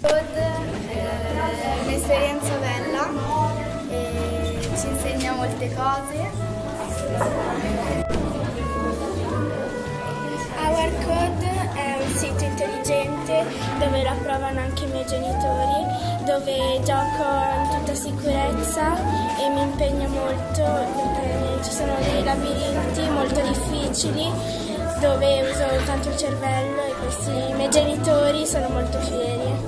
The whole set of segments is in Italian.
È un'esperienza bella e ci insegna molte cose. Our Code è un sito intelligente dove lo approvano anche i miei genitori, dove gioco in tutta sicurezza e mi impegno molto perché ci sono dei labirinti molto difficili dove uso tanto il cervello e questi miei genitori sono molto fieri.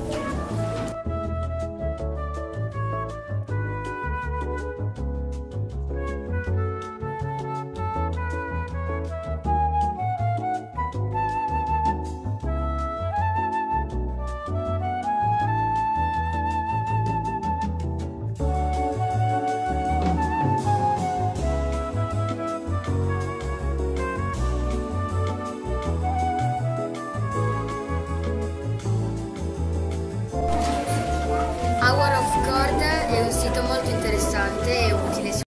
è un sito molto interessante e utile.